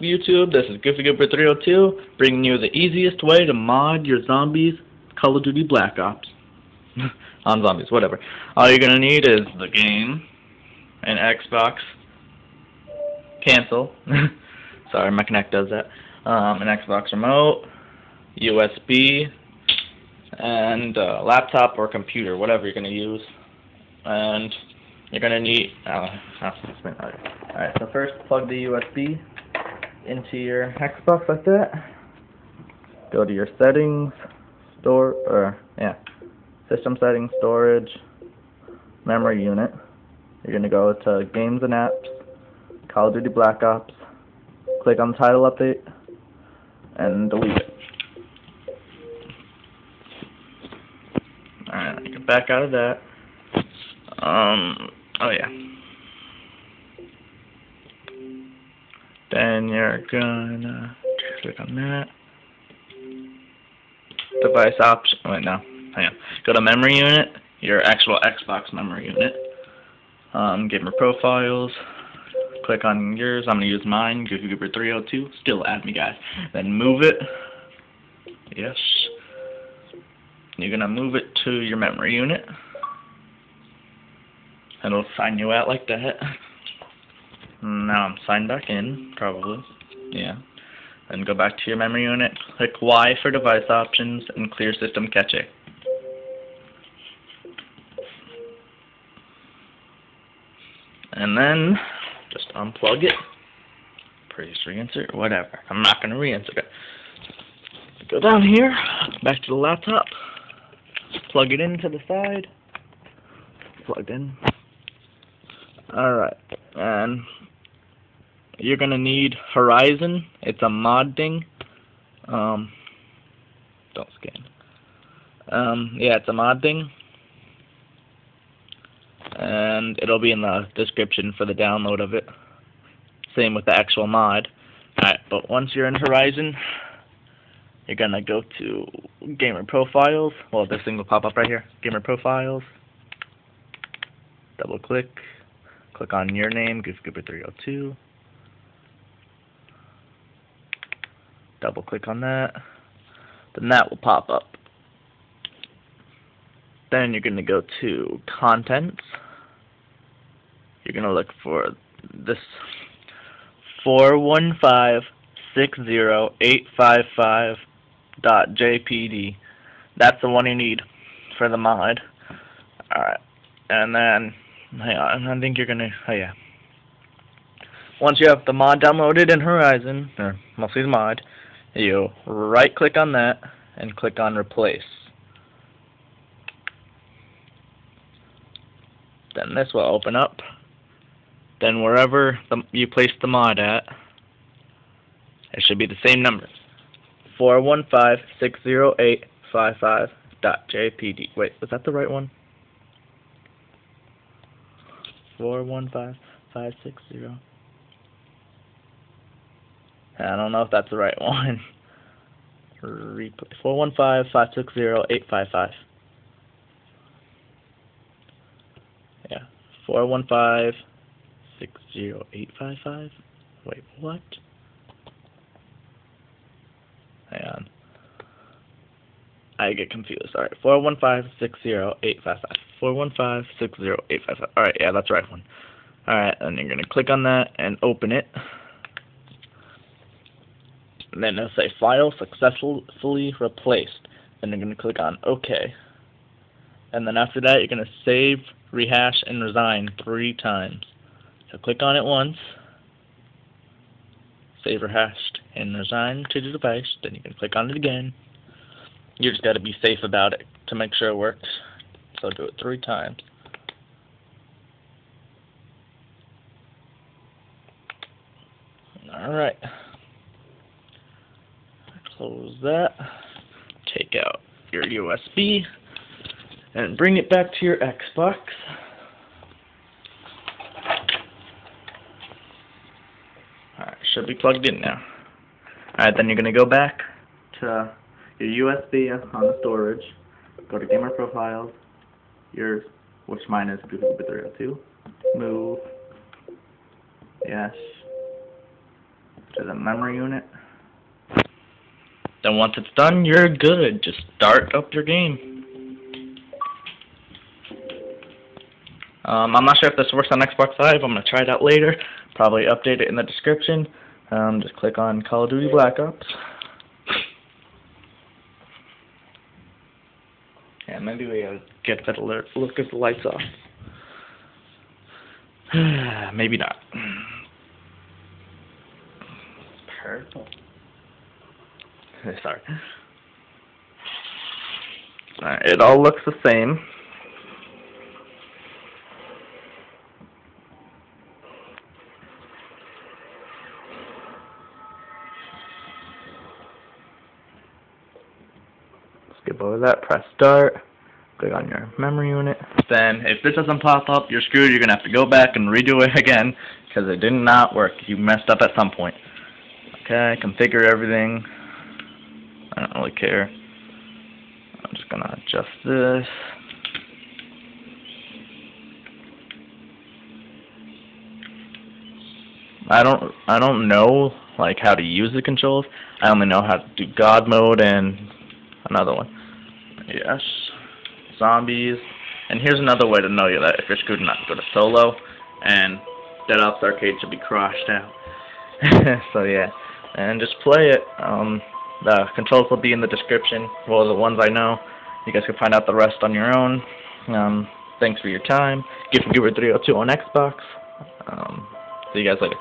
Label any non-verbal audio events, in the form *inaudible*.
YouTube, this is Goofy Goober 302, bringing you the easiest way to mod your zombies Call of Duty Black Ops. *laughs* On zombies, whatever. All you're gonna need is the game, an Xbox, cancel, *laughs* sorry, my Kinect does that, um, an Xbox remote, USB, and uh, laptop or computer, whatever you're gonna use. And you're gonna need, uh, alright, so first plug the USB into your Xbox like that. Go to your settings, store, or, yeah, system settings, storage, memory unit. You're to go to games and apps, Call of Duty Black Ops, click on title update, and delete it. Alright, get back out of that. Um, oh yeah. Then you're gonna click on that. Device option. Wait, no. Hang on. Go to memory unit. Your actual Xbox memory unit. Um, gamer profiles. Click on yours. I'm gonna use mine. Goofy 302. Still add me, guys. Then move it. Yes. You're gonna move it to your memory unit. And It'll sign you out like that. Now I'm signed back in, probably. Yeah. Then go back to your memory unit, click Y for device options, and clear system cache. And then, just unplug it. Please reinsert, whatever. I'm not going to reinsert it. Go down here, back to the laptop, plug it into the side, plugged in. Alright, and you're gonna need Horizon. It's a modding. Um, don't scan. Um, yeah, it's a modding, and it'll be in the description for the download of it. Same with the actual mod. Alright, but once you're in Horizon, you're gonna go to Gamer Profiles. Well, this thing will pop up right here. Gamer Profiles. Double click. Click on your name, GoofyGoober302. double click on that. Then that will pop up. Then you're going to go to contents. You're going to look for this. 415608555.jpd that's the one you need for the mod. Alright and then I think you're gonna oh yeah once you have the mod downloaded in Horizon or mostly the mod you right click on that and click on replace. Then this will open up. Then wherever the, you place the mod at, it should be the same number. 415-608-55.jpd. Wait, was that the right one? 415-560. I don't know if that's the right *laughs* one. Four one five five six zero eight five five. Yeah, four one five six zero eight five five. Wait, what? Hang on. I get confused. All right, four one five six zero eight five five. Four one five six zero eight five five. All right, yeah, that's the right one. All right, and you're gonna click on that and open it and then it'll say file successfully replaced. Then you're going to click on OK. And then after that, you're going to save, rehash, and resign three times. So click on it once, save, rehashed, and resign to the device. Then you can click on it again. You just got to be safe about it to make sure it works. So do it three times. Alright close that, take out your USB, and bring it back to your Xbox. Alright, should be plugged in now. Alright, then you're going to go back to your USB on the storage, go to Gamer Profiles, yours, which mine is Google 302, move, yes, to the memory unit. Then once it's done, you're good. Just start up your game. Um, I'm not sure if this works on Xbox Live. I'm going to try it out later. Probably update it in the description. Um, just click on Call of Duty Black Ops. Maybe we gotta uh, get that alert. Look at the lights off. *sighs* maybe not. Purple. *laughs* Sorry. Alright, it all looks the same. skip over that, press start, click on your memory unit. Then, if this doesn't pop up, you're screwed. You're going to have to go back and redo it again because it did not work. You messed up at some point. Okay, configure everything. I don't really care. I'm just going to adjust this. I don't I don't know like how to use the controls. I only know how to do God mode and another one. Yes. Zombies. And here's another way to know you that if you're screwed not go to solo and Dead Ops Arcade should be crashed out. *laughs* so yeah. And just play it. Um the controls will be in the description. Well the ones I know. You guys can find out the rest on your own. Um thanks for your time. Goofy Goober 302 on Xbox. Um see you guys later.